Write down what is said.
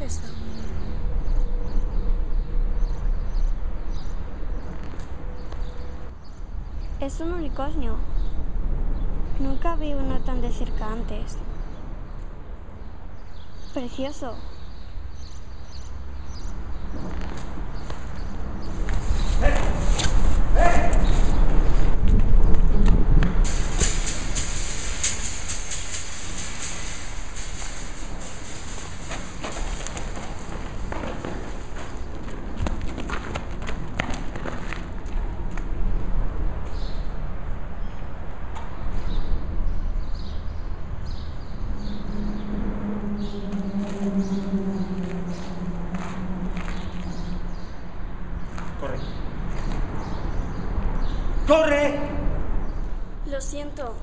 es? Es un unicornio. Nunca vi uno tan de cerca antes. Precioso. ¡Corre! Lo siento.